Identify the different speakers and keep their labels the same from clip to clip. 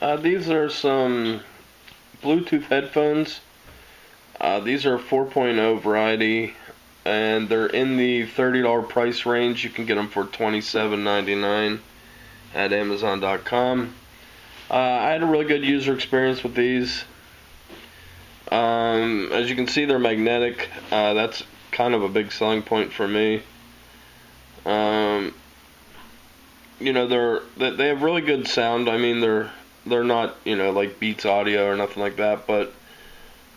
Speaker 1: Uh, these are some Bluetooth headphones. Uh, these are 4.0 variety, and they're in the $30 price range. You can get them for $27.99 at Amazon.com. Uh, I had a really good user experience with these. Um, as you can see, they're magnetic. Uh, that's kind of a big selling point for me. Um, you know, they're they have really good sound. I mean, they're they're not you know like Beats Audio or nothing like that, but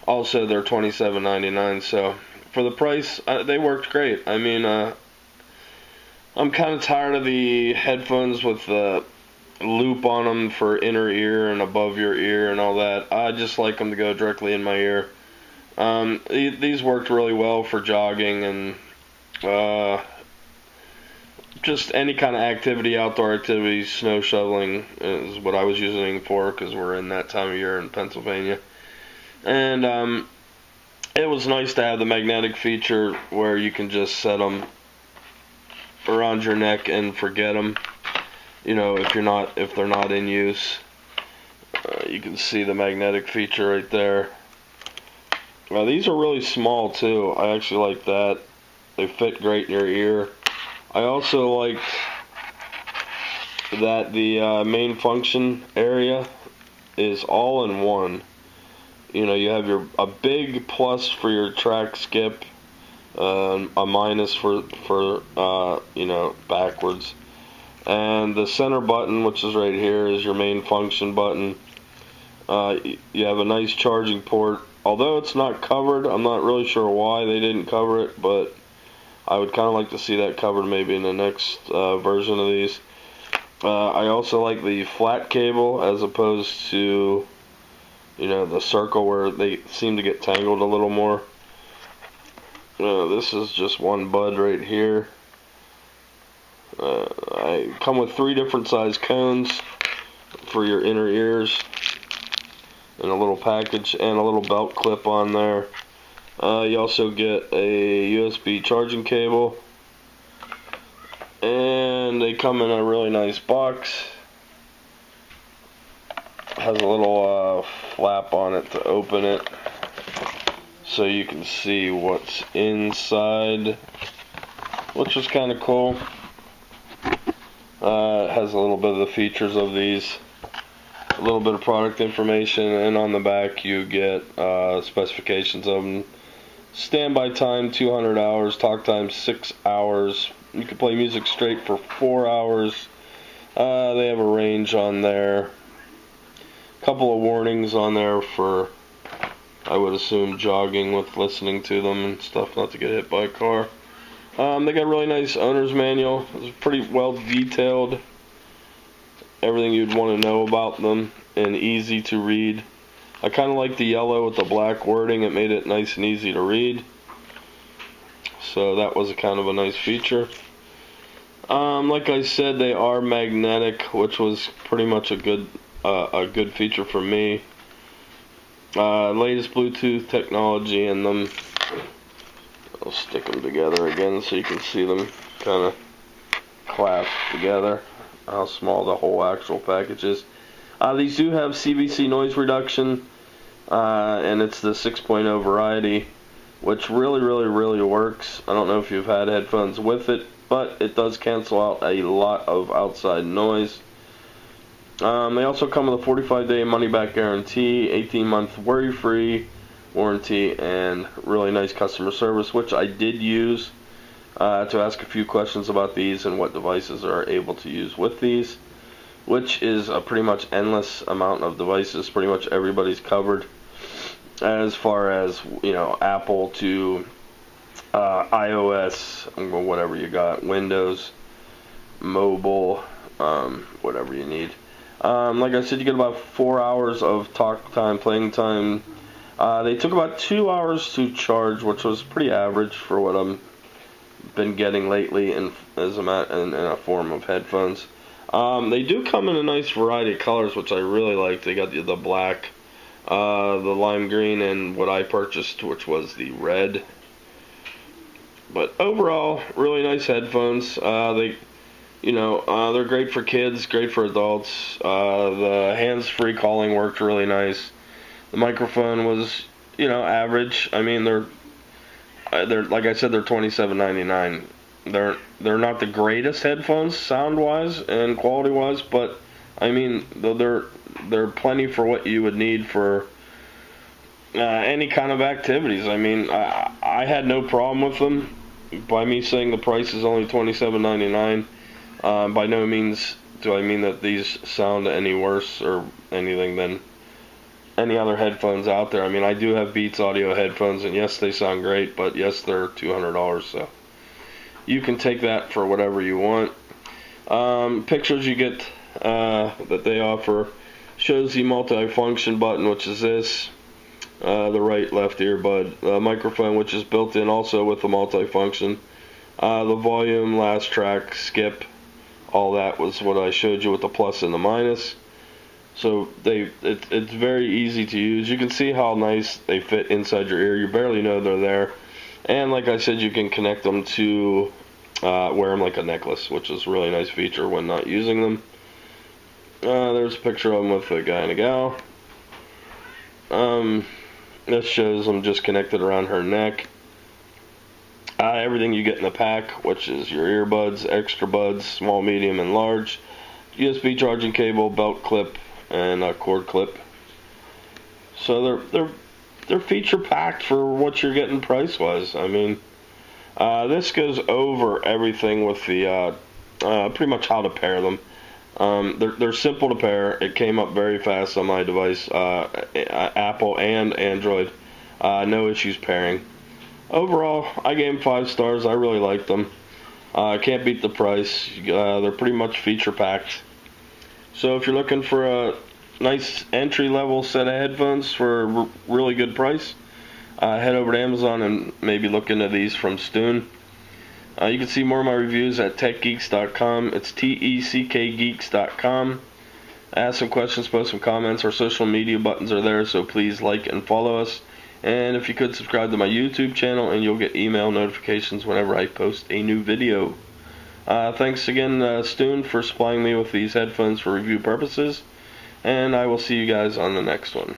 Speaker 1: also they're twenty seven ninety nine. So for the price, uh, they worked great. I mean, uh, I'm kind of tired of the headphones with the loop on them for inner ear and above your ear and all that. I just like them to go directly in my ear. Um, these worked really well for jogging and uh, just any kind of activity, outdoor activities, snow shoveling is what I was using for because we're in that time of year in Pennsylvania. And um, it was nice to have the magnetic feature where you can just set them around your neck and forget them. You know, if you're not, if they're not in use, uh, you can see the magnetic feature right there. Now these are really small too. I actually like that. They fit great in your ear. I also like that the uh, main function area is all in one. You know, you have your a big plus for your track skip, uh, a minus for for uh, you know backwards, and the center button, which is right here, is your main function button. Uh, you have a nice charging port. Although it's not covered, I'm not really sure why they didn't cover it, but I would kind of like to see that covered maybe in the next uh, version of these. Uh, I also like the flat cable as opposed to, you know, the circle where they seem to get tangled a little more. Uh, this is just one bud right here. Uh, I come with three different size cones for your inner ears and a little package and a little belt clip on there. Uh, you also get a USB charging cable. And they come in a really nice box. Has a little uh, flap on it to open it. So you can see what's inside. Which is kind of cool. Uh, it has a little bit of the features of these a little bit of product information, and on the back you get uh, specifications of them Standby time 200 hours, talk time 6 hours. You can play music straight for 4 hours. Uh, they have a range on there. A couple of warnings on there for, I would assume, jogging with listening to them and stuff, not to get hit by a car. Um, they got a really nice owner's manual. It's pretty well detailed. Everything you'd want to know about them and easy to read. I kind of like the yellow with the black wording. It made it nice and easy to read. So that was a kind of a nice feature. Um, like I said, they are magnetic, which was pretty much a good uh, a good feature for me. Uh, latest Bluetooth technology in them. I'll stick them together again so you can see them kind of clasped together. How small the whole actual package is. Uh, these do have CVC noise reduction, uh, and it's the 6.0 variety, which really, really, really works. I don't know if you've had headphones with it, but it does cancel out a lot of outside noise. Um, they also come with a 45-day money-back guarantee, 18-month worry-free warranty, and really nice customer service, which I did use uh, to ask a few questions about these and what devices are able to use with these which is a pretty much endless amount of devices. Pretty much everybody's covered as far as you know, Apple to uh, iOS, whatever you got, Windows, mobile, um, whatever you need. Um, like I said, you get about four hours of talk time, playing time. Uh, they took about two hours to charge, which was pretty average for what I've been getting lately in as a in, in a form of headphones. Um, they do come in a nice variety of colors, which I really like. They got the, the black, uh, the lime green, and what I purchased, which was the red. But overall, really nice headphones. Uh, they you know, uh, they're great for kids, great for adults. Uh, the hands-free calling worked really nice. The microphone was, you know, average. I mean, they're uh, they're like I said, they're twenty-seven ninety-nine. They're they're not the greatest headphones sound-wise and quality-wise, but I mean, they're they're plenty for what you would need for uh, any kind of activities. I mean, I I had no problem with them. By me saying the price is only twenty-seven ninety-nine uh, by no means do I mean that these sound any worse or anything than any other headphones out there. I mean, I do have Beats audio headphones, and yes, they sound great, but yes, they're $200, so you can take that for whatever you want. Um, pictures you get uh, that they offer shows the multi-function button, which is this. Uh, the right left earbud, uh, microphone, which is built in also with the multi-function, uh, the volume, last track, skip, all that was what I showed you with the plus and the minus. So they it, it's very easy to use. You can see how nice they fit inside your ear. You barely know they're there. And like I said, you can connect them to uh, wear them like a necklace, which is a really nice feature when not using them. Uh, there's a picture of them with a guy and a gal. Um, this shows them just connected around her neck. Uh, everything you get in the pack, which is your earbuds, extra buds, small, medium, and large, USB charging cable, belt clip, and a cord clip. So they're they're they're feature packed for what you're getting price wise. I mean, uh, this goes over everything with the uh, uh, pretty much how to pair them. Um, they're they're simple to pair. It came up very fast on my device, uh, Apple and Android. Uh, no issues pairing overall, I gave them five stars. I really liked them. I uh, can't beat the price. They're pretty much feature packed. So if you're looking for a nice entry level set of headphones for a really good price, uh, head over to Amazon and maybe look into these from Stoon. Uh, you can see more of my reviews at teckgeeks.com. It's T E C K geeks.com. Ask some questions, post some comments. Our social media buttons are there, so please like and follow us. And if you could subscribe to my YouTube channel, and you'll get email notifications whenever I post a new video. Uh, thanks again, uh, Stoon, for supplying me with these headphones for review purposes. And I will see you guys on the next one.